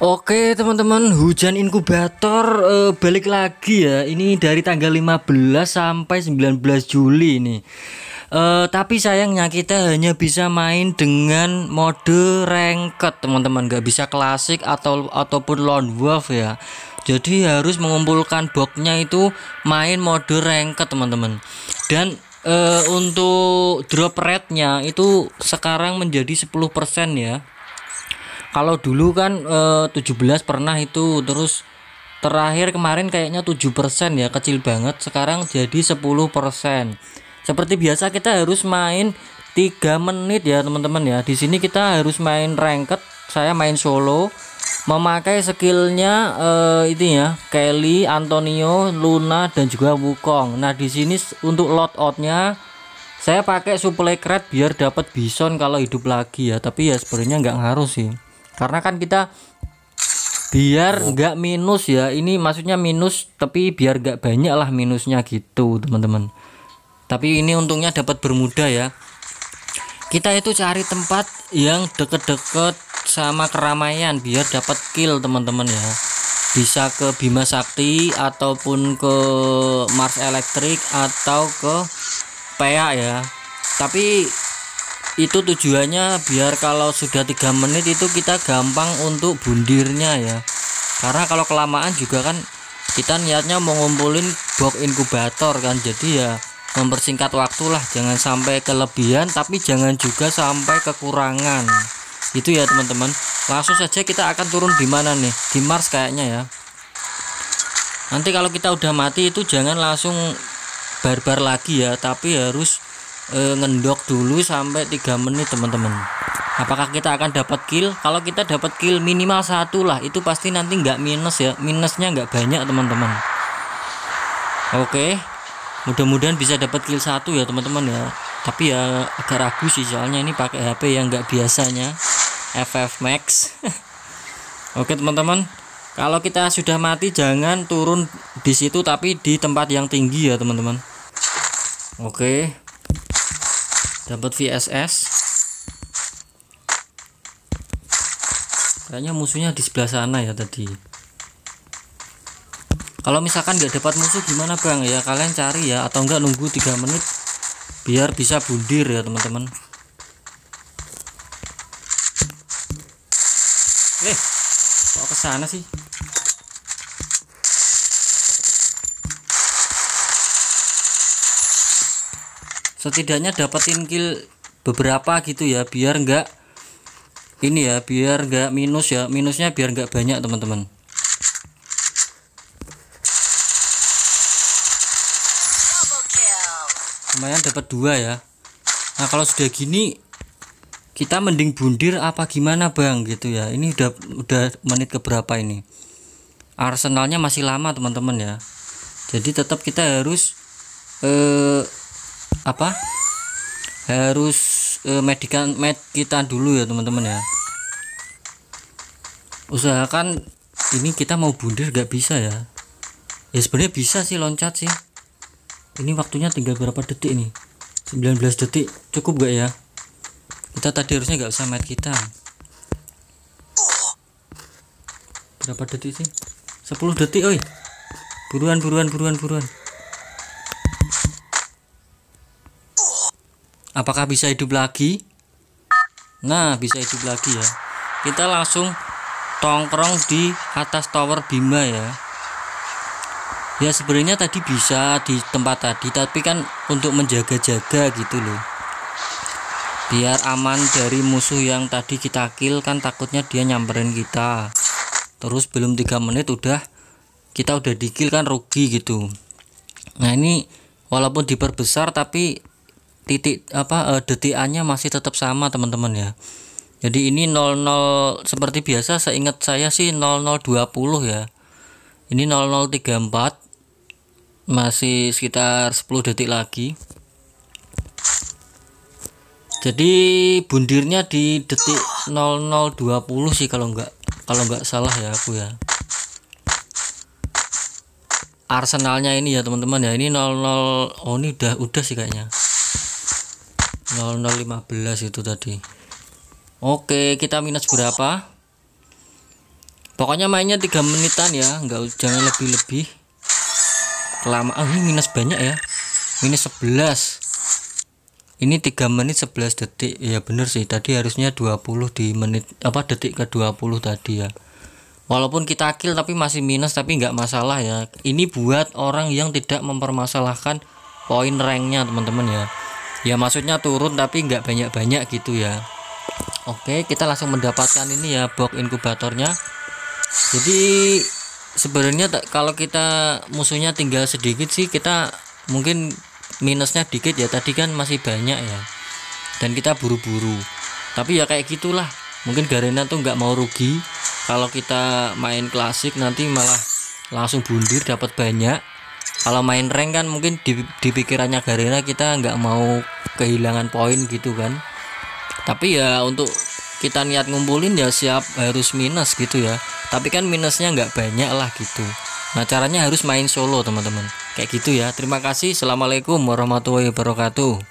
Oke teman-teman hujan inkubator eh, balik lagi ya. Ini dari tanggal 15 sampai 19 Juli ini. Eh, tapi sayangnya kita hanya bisa main dengan mode ranked teman-teman. Gak bisa klasik atau ataupun lone wolf ya. Jadi harus mengumpulkan boxnya itu main mode ranked teman-teman. Dan eh, untuk drop rate-nya itu sekarang menjadi 10% ya kalau dulu kan eh, 17 pernah itu terus terakhir kemarin kayaknya 7% ya kecil banget. Sekarang jadi 10% seperti biasa kita harus main 3 menit ya teman-teman ya. Di sini kita harus main ranked saya main solo. Memakai skillnya eh, ini ya Kelly Antonio Luna dan juga Wukong. Nah di sini untuk loadoutnya saya pakai supply crate biar dapat bison kalau hidup lagi ya. Tapi ya sebenarnya nggak harus sih karena kan kita biar nggak minus ya ini maksudnya minus tapi biar nggak banyak lah minusnya gitu teman-teman. Tapi ini untungnya dapat bermuda ya. Kita itu cari tempat yang deket-deket sama keramaian biar dapat kill teman-teman ya. Bisa ke Bima Sakti ataupun ke Mars Electric atau ke PA ya. Tapi itu tujuannya biar kalau sudah tiga menit itu kita gampang untuk bundirnya ya. Karena kalau kelamaan juga kan kita niatnya mau ngumpulin box inkubator kan. Jadi ya mempersingkat waktu lah jangan sampai kelebihan tapi jangan juga sampai kekurangan. Itu ya teman-teman. Langsung saja kita akan turun di mana nih? Di Mars kayaknya ya. Nanti kalau kita udah mati itu jangan langsung barbar lagi ya tapi harus e, ngendok dulu sampai 3 menit teman-teman. Apakah kita akan dapat kill? Kalau kita dapat kill minimal satu lah itu pasti nanti nggak minus ya. Minusnya nggak banyak teman-teman. Oke. Mudah-mudahan bisa dapat kill satu ya teman-teman ya. Tapi ya agak ragu sih soalnya ini pakai HP yang nggak biasanya. FF Max. Oke teman-teman. Kalau kita sudah mati jangan turun di situ tapi di tempat yang tinggi ya teman-teman. Oke dapat VSS kayaknya musuhnya di sebelah sana ya tadi. Kalau misalkan nggak dapat musuh gimana bang? Ya kalian cari ya. Atau enggak nunggu 3 menit biar bisa bundir ya teman-teman. Eh kok ke sana sih setidaknya dapetin kill beberapa gitu ya biar enggak ini ya biar enggak minus ya minusnya biar enggak banyak teman-teman. Lumayan dapat dua ya. Nah kalau sudah gini kita mending bundir apa gimana bang? Gitu ya. Ini udah udah menit keberapa ini? Arsenalnya masih lama teman-teman ya. Jadi tetap kita harus eh, apa? Harus e, medikan med kita dulu ya teman-teman ya. Usahakan ini kita mau bundir gak bisa ya. Ya sebenarnya bisa sih loncat sih. Ini waktunya tinggal berapa detik nih 19 detik cukup gak ya? Kita tadi harusnya gak usah med kita. Berapa detik sih? 10 detik oi. Buruan buruan buruan buruan apakah bisa hidup lagi? Nah bisa hidup lagi ya. Kita langsung tongkrong di atas tower Bima ya. Ya sebenarnya tadi bisa di tempat tadi tapi kan untuk menjaga-jaga gitu loh. Biar aman dari musuh yang tadi kita kill kan takutnya dia nyamperin kita. Terus belum tiga menit udah kita udah di kill kan rugi gitu. Nah ini walaupun diperbesar tapi titik apa uh, detikannya masih tetap sama teman-teman ya. Jadi ini 00 seperti biasa seingat saya sih 0020 ya. Ini 0034 masih sekitar 10 detik lagi. Jadi bundirnya di detik 0020 sih kalau enggak kalau enggak salah ya aku ya. Arsenalnya ini ya teman-teman ya. Ini 00 oh ini udah udah sih kayaknya 0015 itu tadi. Oke kita minus berapa? Pokoknya mainnya tiga menitan ya nggak jangan lebih-lebih. Kelamaan oh, ini minus banyak ya. Minus 11 ini 3 menit 11 detik. Ya bener sih. Tadi harusnya 20 di menit apa detik ke 20 tadi ya. Walaupun kita kill tapi masih minus tapi nggak masalah ya. Ini buat orang yang tidak mempermasalahkan poin ranknya teman-teman ya ya maksudnya turun tapi nggak banyak-banyak gitu ya. Oke kita langsung mendapatkan ini ya box inkubatornya. Jadi sebenarnya kalau kita musuhnya tinggal sedikit sih kita mungkin minusnya dikit ya. Tadi kan masih banyak ya. Dan kita buru-buru. Tapi ya kayak gitulah. Mungkin Garena tuh nggak mau rugi. Kalau kita main klasik nanti malah langsung bundir dapat banyak kalau main rank kan mungkin di, di pikirannya Garena kita nggak mau kehilangan poin gitu kan. Tapi ya untuk kita niat ngumpulin ya siap harus minus gitu ya. Tapi kan minusnya nggak banyak lah gitu. Nah caranya harus main solo teman-teman. Kayak gitu ya. Terima kasih. Assalamualaikum warahmatullahi wabarakatuh